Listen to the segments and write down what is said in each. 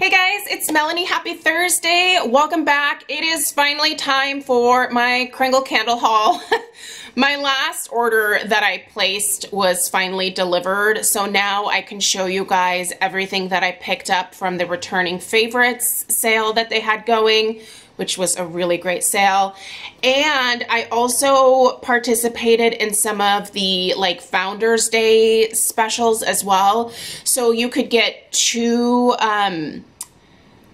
Hey guys, it's Melanie. Happy Thursday. Welcome back. It is finally time for my Kringle candle haul. my last order that I placed was finally delivered, so now I can show you guys everything that I picked up from the returning favorites sale that they had going which was a really great sale. And I also participated in some of the like Founders Day specials as well. So you could get two um,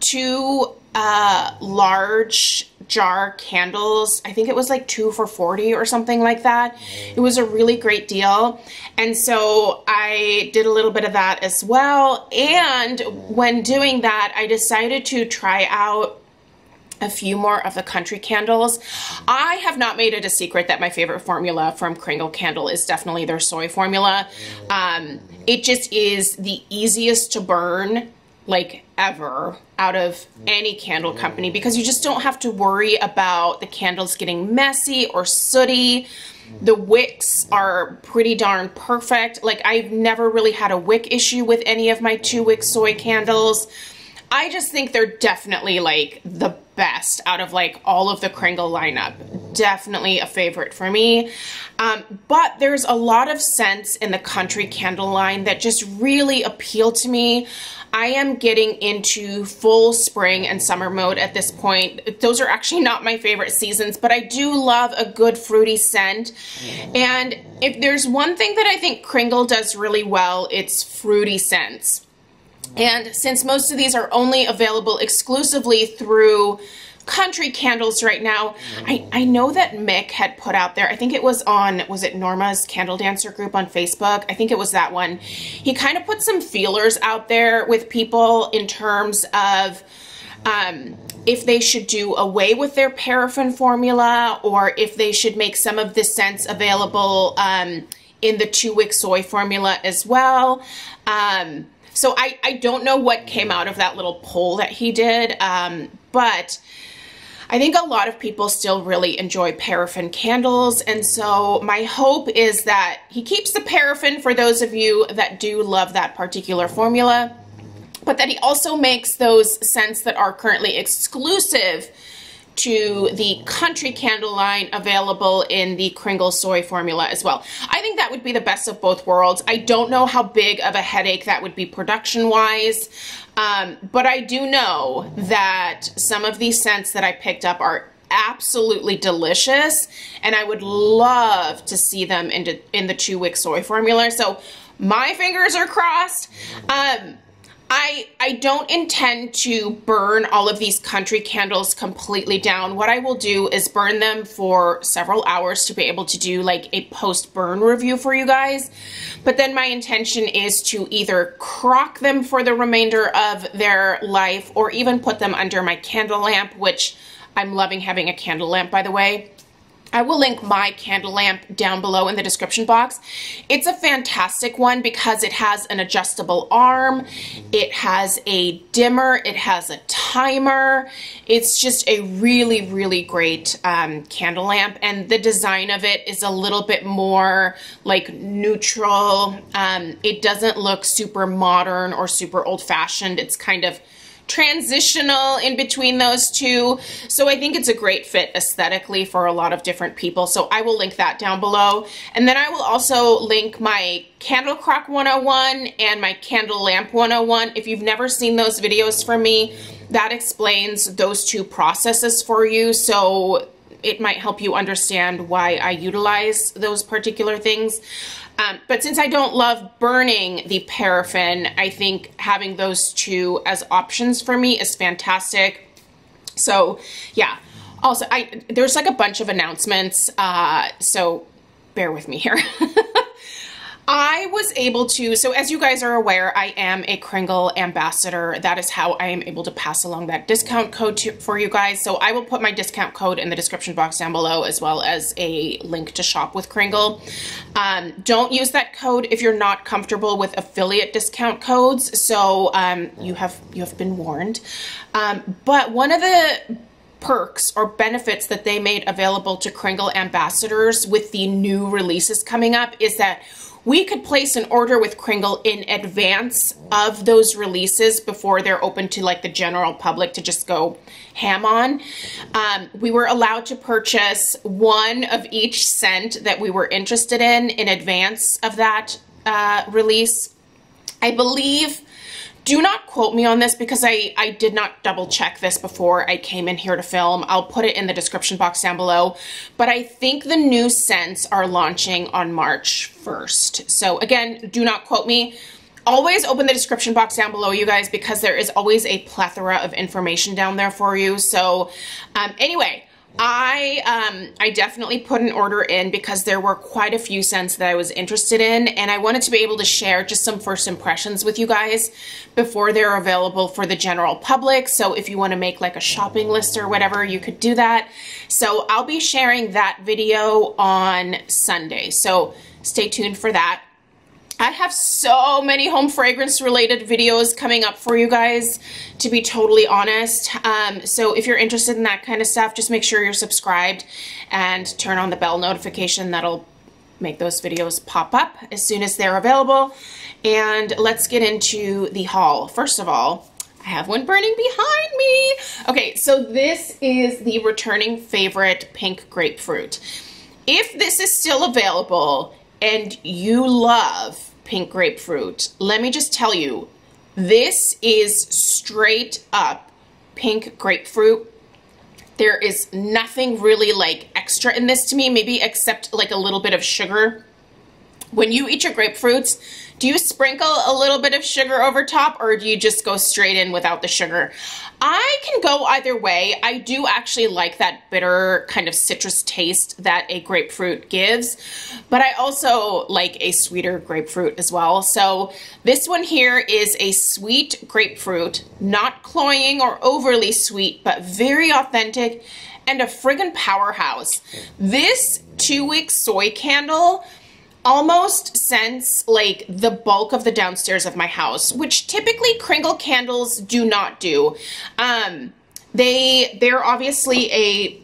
two uh, large jar candles. I think it was like two for 40 or something like that. It was a really great deal. And so I did a little bit of that as well. And when doing that, I decided to try out a few more of the country candles. I have not made it a secret that my favorite formula from Kringle Candle is definitely their soy formula. Um, it just is the easiest to burn like ever out of any candle company because you just don't have to worry about the candles getting messy or sooty. The wicks are pretty darn perfect. Like I've never really had a wick issue with any of my two wick soy candles. I just think they're definitely like the best out of like all of the Kringle lineup. Definitely a favorite for me. Um, but there's a lot of scents in the country candle line that just really appeal to me. I am getting into full spring and summer mode at this point. Those are actually not my favorite seasons, but I do love a good fruity scent. And if there's one thing that I think Kringle does really well, it's fruity scents. And since most of these are only available exclusively through country candles right now. I, I know that Mick had put out there, I think it was on, was it Norma's Candle Dancer group on Facebook? I think it was that one. He kind of put some feelers out there with people in terms of um, if they should do away with their paraffin formula or if they should make some of the scents available um, in the two wick soy formula as well. Um, so I, I don't know what came out of that little poll that he did, um, but I think a lot of people still really enjoy paraffin candles, and so my hope is that he keeps the paraffin for those of you that do love that particular formula, but that he also makes those scents that are currently exclusive to the country candle line available in the Kringle soy formula as well. I think that would be the best of both worlds. I don't know how big of a headache that would be production wise, um, but I do know that some of these scents that I picked up are absolutely delicious and I would love to see them in, in the two wick soy formula. So my fingers are crossed. Um, I, I don't intend to burn all of these country candles completely down. What I will do is burn them for several hours to be able to do like a post-burn review for you guys. But then my intention is to either crock them for the remainder of their life or even put them under my candle lamp, which I'm loving having a candle lamp by the way. I will link my candle lamp down below in the description box. It's a fantastic one because it has an adjustable arm, it has a dimmer, it has a timer. It's just a really, really great um, candle lamp and the design of it is a little bit more like neutral. Um, it doesn't look super modern or super old-fashioned. It's kind of transitional in between those two. So I think it's a great fit aesthetically for a lot of different people. So I will link that down below. And then I will also link my Candle Crock 101 and my Candle Lamp 101. If you've never seen those videos from me, that explains those two processes for you. So it might help you understand why I utilize those particular things. Um, but since I don't love burning the paraffin, I think having those two as options for me is fantastic. So yeah, also I there's like a bunch of announcements, uh, so bear with me here. I was able to, so as you guys are aware, I am a Kringle ambassador. That is how I am able to pass along that discount code to, for you guys. So I will put my discount code in the description box down below as well as a link to shop with Kringle. Um, don't use that code if you're not comfortable with affiliate discount codes. So um, you have you have been warned. Um, but one of the perks or benefits that they made available to Kringle ambassadors with the new releases coming up is that we could place an order with Kringle in advance of those releases before they're open to like the general public to just go ham on. Um, we were allowed to purchase one of each scent that we were interested in in advance of that uh, release. I believe do not quote me on this because I, I did not double check this before I came in here to film. I'll put it in the description box down below. But I think the new scents are launching on March 1st. So again, do not quote me. Always open the description box down below, you guys, because there is always a plethora of information down there for you. So um, anyway, I um, I definitely put an order in because there were quite a few scents that I was interested in and I wanted to be able to share just some first impressions with you guys before they're available for the general public. So if you want to make like a shopping list or whatever, you could do that. So I'll be sharing that video on Sunday. So stay tuned for that. I have so many home fragrance related videos coming up for you guys, to be totally honest. Um, so if you're interested in that kind of stuff, just make sure you're subscribed and turn on the bell notification. That'll make those videos pop up as soon as they're available. And let's get into the haul. First of all, I have one burning behind me. Okay, so this is the returning favorite pink grapefruit. If this is still available, and you love pink grapefruit, let me just tell you, this is straight up pink grapefruit. There is nothing really like extra in this to me, maybe except like a little bit of sugar. When you eat your grapefruits, do you sprinkle a little bit of sugar over top or do you just go straight in without the sugar? I can go either way. I do actually like that bitter kind of citrus taste that a grapefruit gives, but I also like a sweeter grapefruit as well. So this one here is a sweet grapefruit, not cloying or overly sweet, but very authentic and a friggin' powerhouse. This two wick soy candle almost scents like the bulk of the downstairs of my house, which typically Kringle candles do not do. Um, they, they're obviously a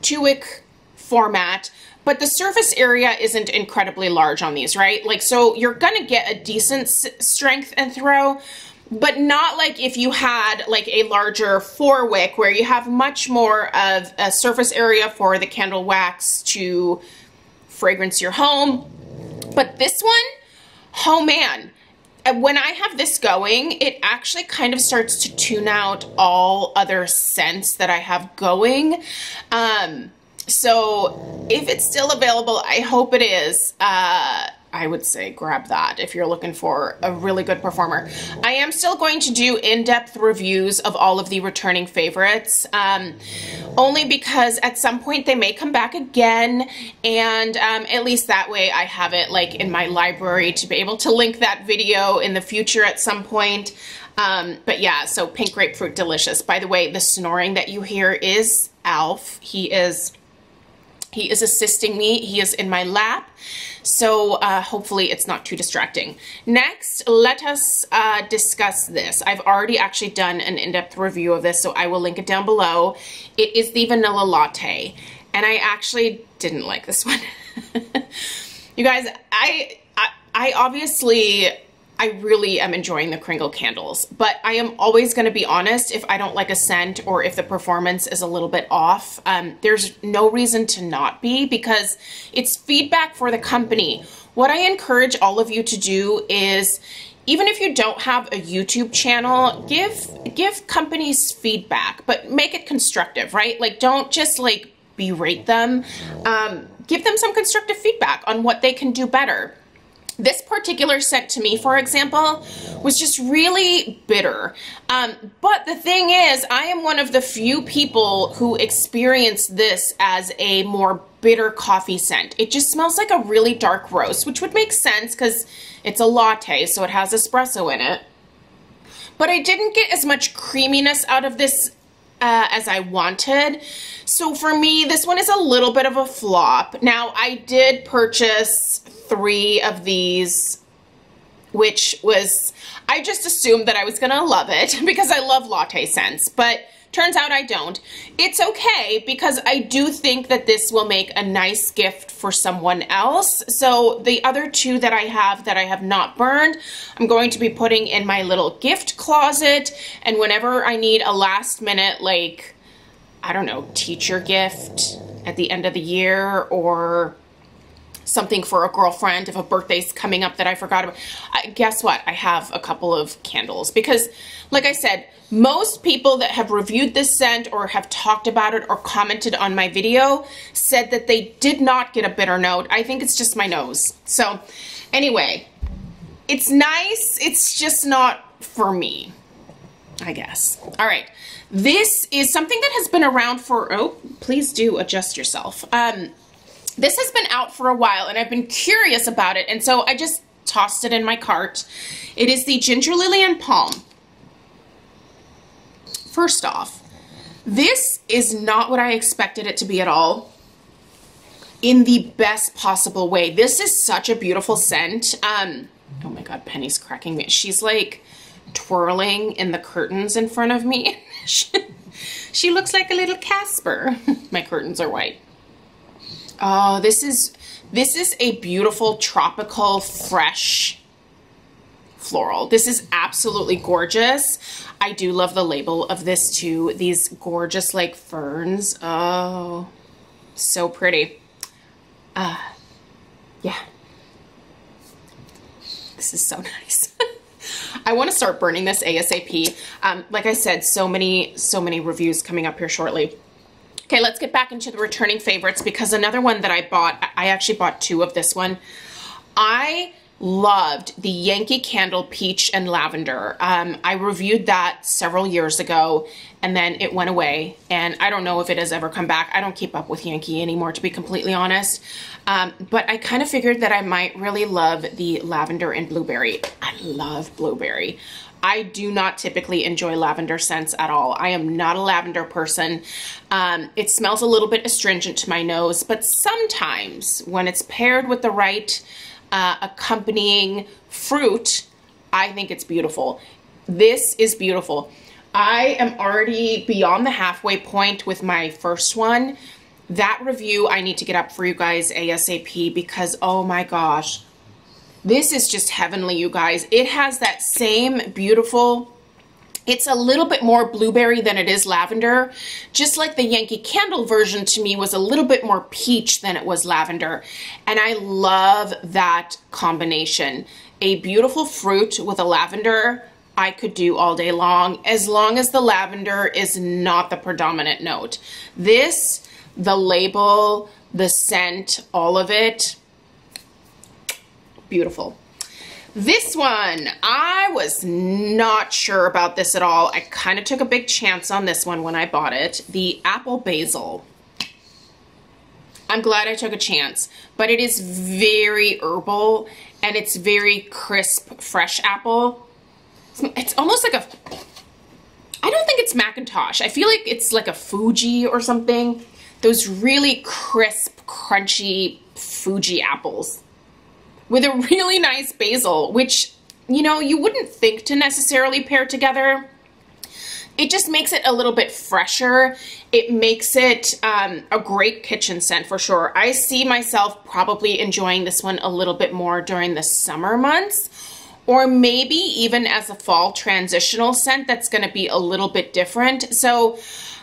two wick format, but the surface area isn't incredibly large on these, right? Like, so you're gonna get a decent strength and throw, but not like if you had like a larger four wick where you have much more of a surface area for the candle wax to fragrance your home but this one, oh man, when I have this going, it actually kind of starts to tune out all other scents that I have going. Um, so if it's still available, I hope it is. Uh, I would say grab that if you're looking for a really good performer. I am still going to do in-depth reviews of all of the returning favorites, um, only because at some point they may come back again, and um, at least that way I have it like in my library to be able to link that video in the future at some point. Um, but yeah, so pink grapefruit delicious. By the way, the snoring that you hear is Alf. He is he is assisting me. He is in my lap. So uh, hopefully it's not too distracting. Next, let us uh, discuss this. I've already actually done an in-depth review of this, so I will link it down below. It is the vanilla latte, and I actually didn't like this one. you guys, I, I, I obviously I really am enjoying the Kringle candles, but I am always going to be honest if I don't like a scent or if the performance is a little bit off. Um, there's no reason to not be because it's feedback for the company. What I encourage all of you to do is even if you don't have a YouTube channel, give give companies feedback, but make it constructive, right? Like don't just like berate them. Um, give them some constructive feedback on what they can do better. This particular scent to me, for example, was just really bitter. Um, but the thing is, I am one of the few people who experience this as a more bitter coffee scent. It just smells like a really dark roast, which would make sense because it's a latte, so it has espresso in it. But I didn't get as much creaminess out of this uh, as I wanted. So for me, this one is a little bit of a flop. Now, I did purchase three of these which was, I just assumed that I was gonna love it because I love latte scents, but turns out I don't. It's okay because I do think that this will make a nice gift for someone else. So the other two that I have that I have not burned, I'm going to be putting in my little gift closet. And whenever I need a last minute, like, I don't know, teacher gift at the end of the year or something for a girlfriend if a birthday's coming up that I forgot about. I, guess what? I have a couple of candles because, like I said, most people that have reviewed this scent or have talked about it or commented on my video said that they did not get a bitter note. I think it's just my nose. So anyway, it's nice. It's just not for me, I guess. All right. This is something that has been around for, oh, please do adjust yourself. Um, this has been out for a while and I've been curious about it. And so I just tossed it in my cart. It is the Ginger Lily and Palm. First off, this is not what I expected it to be at all in the best possible way. This is such a beautiful scent. Um, oh my God, Penny's cracking me. She's like twirling in the curtains in front of me. she looks like a little Casper. my curtains are white. Oh, this is this is a beautiful tropical fresh floral. This is absolutely gorgeous. I do love the label of this too. These gorgeous like ferns. Oh, so pretty. Uh, yeah. This is so nice. I want to start burning this ASAP. Um, like I said, so many, so many reviews coming up here shortly. Okay, let's get back into the returning favorites because another one that I bought, I actually bought two of this one. I loved the Yankee Candle Peach and Lavender. Um, I reviewed that several years ago and then it went away and I don't know if it has ever come back. I don't keep up with Yankee anymore to be completely honest. Um, but I kind of figured that I might really love the Lavender and Blueberry. I love Blueberry. I do not typically enjoy lavender scents at all. I am not a lavender person. Um, it smells a little bit astringent to my nose, but sometimes when it's paired with the right uh, accompanying fruit, I think it's beautiful. This is beautiful. I am already beyond the halfway point with my first one. That review I need to get up for you guys ASAP because, oh my gosh, this is just heavenly, you guys. It has that same beautiful it's a little bit more blueberry than it is lavender. Just like the Yankee Candle version to me was a little bit more peach than it was lavender. And I love that combination. A beautiful fruit with a lavender I could do all day long as long as the lavender is not the predominant note. This, the label, the scent, all of it, beautiful. This one, I was not sure about this at all. I kind of took a big chance on this one when I bought it. The apple basil. I'm glad I took a chance, but it is very herbal and it's very crisp, fresh apple. It's almost like a, I don't think it's McIntosh. I feel like it's like a Fuji or something. Those really crisp, crunchy Fuji apples with a really nice basil, which, you know, you wouldn't think to necessarily pair together. It just makes it a little bit fresher. It makes it um, a great kitchen scent for sure. I see myself probably enjoying this one a little bit more during the summer months or maybe even as a fall transitional scent that's going to be a little bit different. So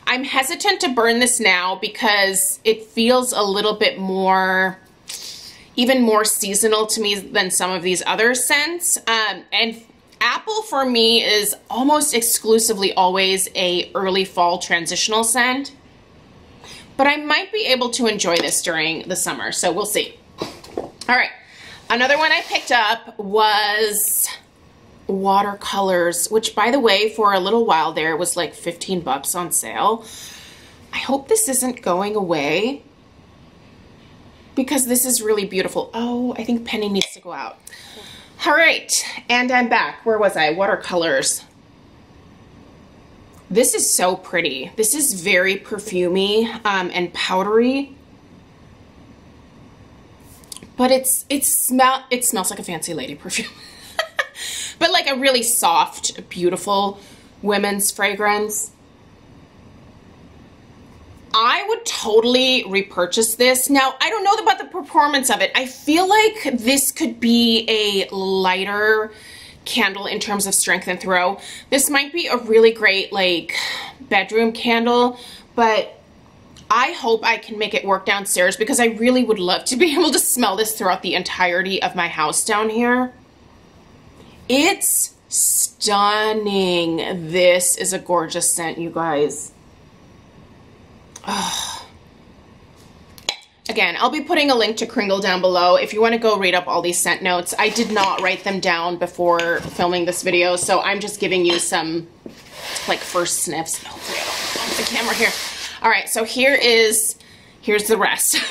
I'm hesitant to burn this now because it feels a little bit more even more seasonal to me than some of these other scents. Um, and apple for me is almost exclusively always a early fall transitional scent. But I might be able to enjoy this during the summer, so we'll see. All right, another one I picked up was watercolors, which by the way, for a little while there was like 15 bucks on sale. I hope this isn't going away because this is really beautiful. Oh, I think Penny needs to go out. All right, and I'm back. Where was I? Watercolors. This is so pretty. This is very perfumy um, and powdery. But it's it smell it smells like a fancy lady perfume. but like a really soft, beautiful women's fragrance. I would totally repurchase this. Now, I don't know about the performance of it. I feel like this could be a lighter candle in terms of strength and throw. This might be a really great like bedroom candle, but I hope I can make it work downstairs because I really would love to be able to smell this throughout the entirety of my house down here. It's stunning. This is a gorgeous scent, you guys. Oh. Again, I'll be putting a link to Kringle down below if you want to go read up all these scent notes. I did not write them down before filming this video, so I'm just giving you some like first sniffs. Hopefully I don't the camera here. All right, so here is, here's the rest.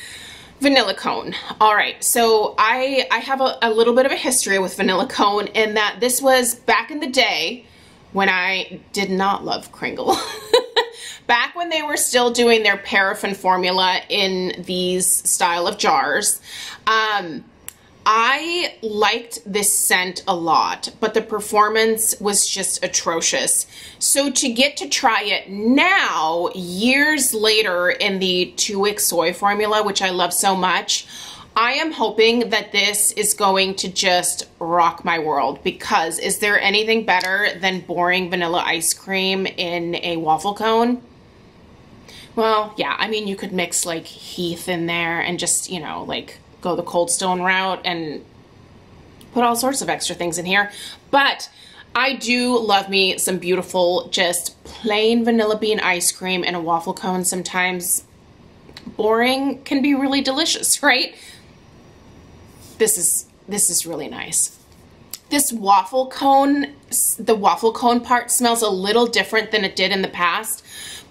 vanilla cone. All right, so I, I have a, a little bit of a history with vanilla cone in that this was back in the day when I did not love Kringle. back when they were still doing their paraffin formula in these style of jars. Um, I liked this scent a lot, but the performance was just atrocious. So to get to try it now, years later in the two-wick soy formula, which I love so much, I am hoping that this is going to just rock my world because is there anything better than boring vanilla ice cream in a waffle cone? Well, yeah, I mean, you could mix like Heath in there and just, you know, like go the Cold Stone route and put all sorts of extra things in here. But I do love me some beautiful, just plain vanilla bean ice cream in a waffle cone. Sometimes boring can be really delicious, right? This is, this is really nice. This waffle cone, the waffle cone part smells a little different than it did in the past,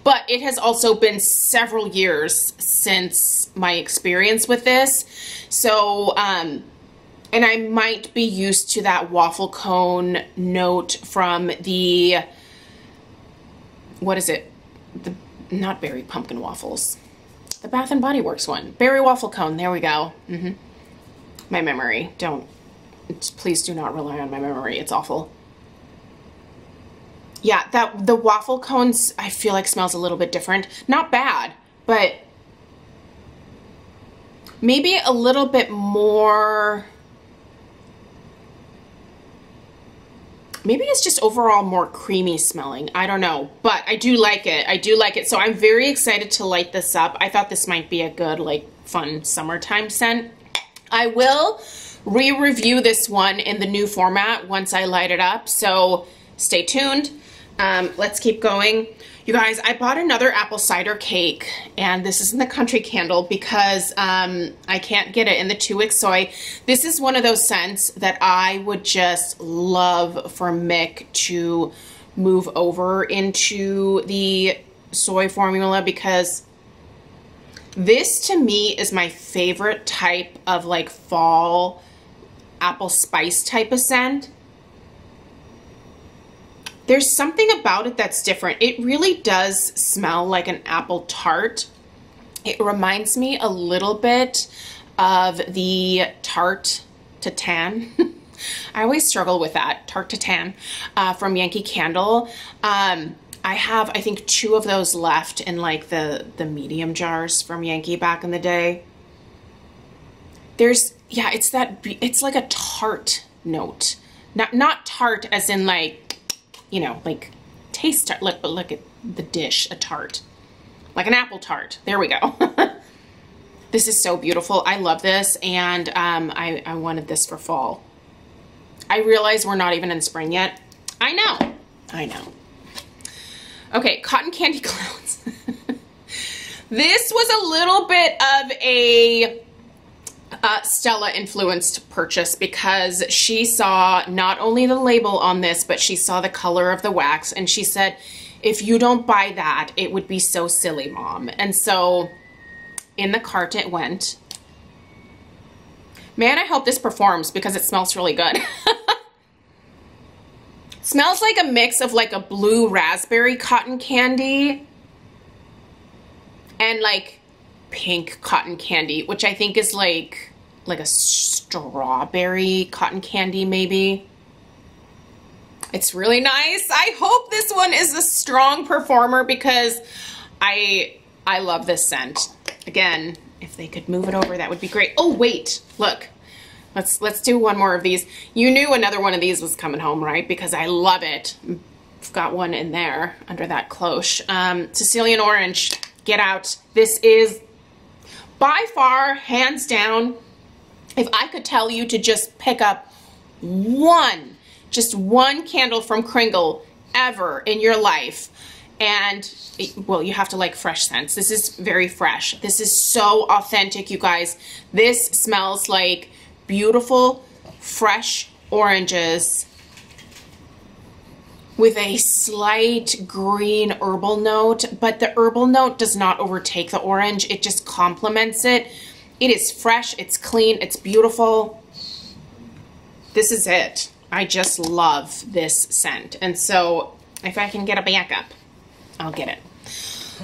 but it has also been several years since my experience with this. So, um, and I might be used to that waffle cone note from the, what is it? The, not berry pumpkin waffles. The Bath and Body Works one. Berry waffle cone. There we go. Mm -hmm. My memory. Don't, please do not rely on my memory. It's awful. Yeah, that the waffle cones I feel like smells a little bit different. Not bad, but maybe a little bit more maybe it's just overall more creamy smelling. I don't know, but I do like it. I do like it. So I'm very excited to light this up. I thought this might be a good, like, fun summertime scent. I will re-review this one in the new format once I light it up, so stay tuned. Um, let's keep going. You guys, I bought another apple cider cake, and this is in the country candle because um, I can't get it in the two wick soy. This is one of those scents that I would just love for Mick to move over into the soy formula because this to me is my favorite type of like fall apple spice type of scent there's something about it that's different. It really does smell like an apple tart. It reminds me a little bit of the Tarte Titan. I always struggle with that, Tarte Titan uh, from Yankee Candle. Um, I have, I think, two of those left in like the, the medium jars from Yankee back in the day. There's, yeah, it's that, it's like a tart note. Not, not tart as in like you know, like taste tart. Look, but look at the dish, a tart. Like an apple tart. There we go. this is so beautiful. I love this, and um, I, I wanted this for fall. I realize we're not even in spring yet. I know. I know. Okay, cotton candy clowns. this was a little bit of a uh, Stella influenced purchase because she saw not only the label on this, but she saw the color of the wax and she said, if you don't buy that, it would be so silly, mom. And so in the cart it went. Man, I hope this performs because it smells really good. smells like a mix of like a blue raspberry cotton candy and like pink cotton candy, which I think is like like a strawberry cotton candy maybe. It's really nice. I hope this one is a strong performer because I I love this scent. Again, if they could move it over, that would be great. Oh, wait, look. Let's let's do one more of these. You knew another one of these was coming home, right? Because I love it. I've got one in there under that cloche. Um, Sicilian Orange, get out. This is by far, hands down, if I could tell you to just pick up one, just one candle from Kringle ever in your life, and well, you have to like fresh scents. This is very fresh. This is so authentic, you guys. This smells like beautiful, fresh oranges with a slight green herbal note, but the herbal note does not overtake the orange. It just complements it. It is fresh, it's clean, it's beautiful. This is it. I just love this scent. And so if I can get a backup, I'll get it.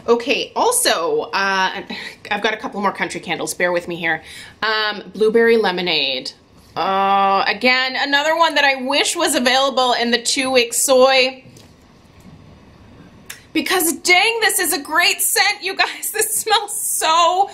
Okay, also, uh, I've got a couple more country candles. Bear with me here. Um, blueberry lemonade. Uh, again, another one that I wish was available in the two-wick soy. Because dang, this is a great scent, you guys. This smells so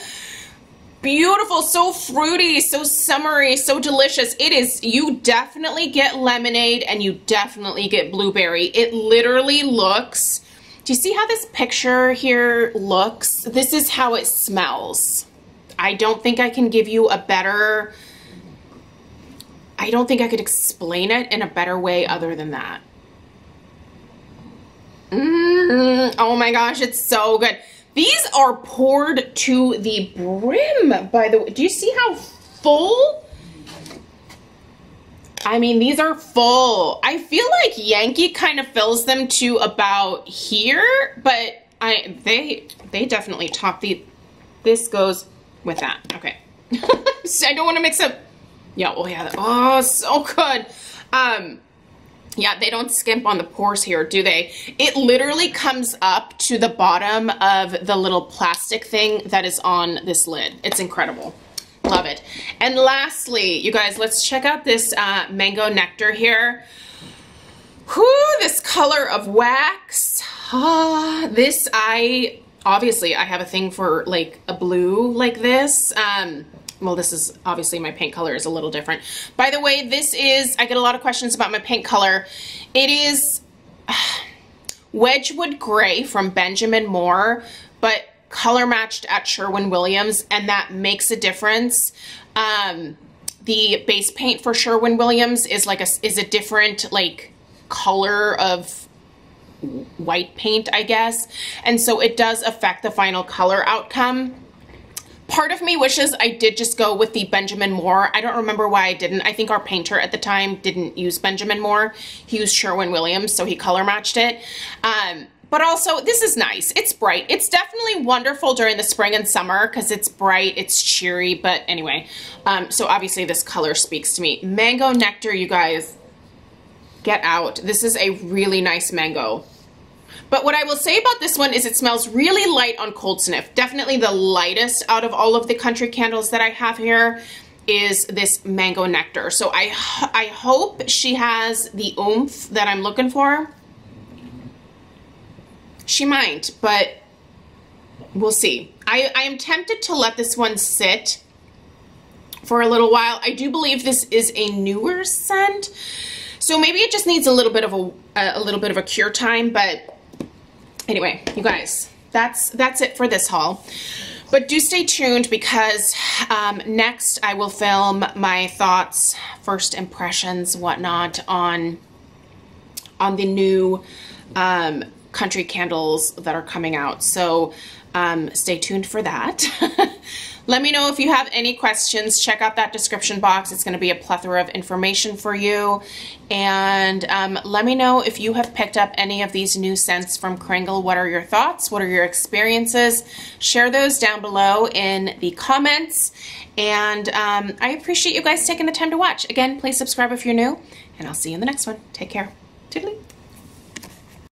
beautiful, so fruity, so summery, so delicious. It is, you definitely get lemonade and you definitely get blueberry. It literally looks do you see how this picture here looks? This is how it smells. I don't think I can give you a better, I don't think I could explain it in a better way other than that. Mm, oh my gosh, it's so good. These are poured to the brim, by the way. Do you see how full I mean, these are full. I feel like Yankee kind of fills them to about here, but I they they definitely top the. This goes with that. Okay. I don't want to mix up. Yeah, oh yeah. Oh, so good. Um, yeah, they don't skimp on the pours here, do they? It literally comes up to the bottom of the little plastic thing that is on this lid. It's incredible. Love it. And lastly, you guys, let's check out this uh, mango nectar here. Whoo, this color of wax. Ah, this, I, obviously, I have a thing for like a blue like this. Um, well, this is obviously my paint color is a little different. By the way, this is, I get a lot of questions about my paint color. It is Wedgewood Gray from Benjamin Moore, but color matched at Sherwin-Williams and that makes a difference. Um, the base paint for Sherwin-Williams is like a, is a different like color of white paint, I guess. And so it does affect the final color outcome. Part of me wishes I did just go with the Benjamin Moore. I don't remember why I didn't. I think our painter at the time didn't use Benjamin Moore. He used Sherwin-Williams, so he color matched it. Um, but also, this is nice. It's bright. It's definitely wonderful during the spring and summer because it's bright, it's cheery, but anyway. Um, so obviously this color speaks to me. Mango Nectar, you guys, get out. This is a really nice mango. But what I will say about this one is it smells really light on cold sniff. Definitely the lightest out of all of the country candles that I have here is this mango nectar. So I, I hope she has the oomph that I'm looking for. She might, but we'll see. I, I am tempted to let this one sit for a little while. I do believe this is a newer scent, so maybe it just needs a little bit of a, a little bit of a cure time, but anyway, you guys, that's, that's it for this haul. But do stay tuned because um, next I will film my thoughts, first impressions, whatnot on on the new um, country candles that are coming out. So um, stay tuned for that. Let me know if you have any questions. Check out that description box. It's going to be a plethora of information for you. And um, let me know if you have picked up any of these new scents from Kringle. What are your thoughts? What are your experiences? Share those down below in the comments. And um, I appreciate you guys taking the time to watch. Again, please subscribe if you're new. And I'll see you in the next one. Take care. Toodaloo.